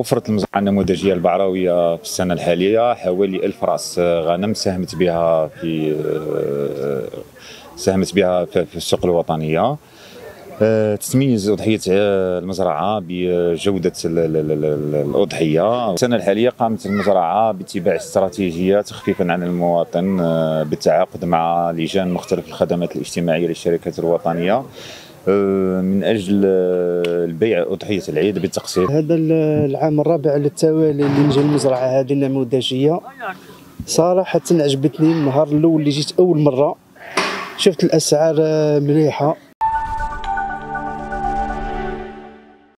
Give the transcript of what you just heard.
وفرت المزرعة النموذجية البعراويه في السنة الحالية حوالي 1000 رأس غنم ساهمت بها في ساهمت بها في السوق الوطنية. آه، تتميز أضحية المزرعة بجودة الأضحية. السنة الحالية قامت المزرعة باتباع استراتيجية تخفيفا عن المواطن آه، بالتعاقد مع لجان مختلف الخدمات الاجتماعية للشركات الوطنية. آه، من أجل البيع اضحيه العيد بالتقسيط هذا العام الرابع على التوالي اللي نجي المزرعه هذه النموذجية صراحة عجبتني النهار الأول اللي جيت أول مرة شفت الأسعار مليحة.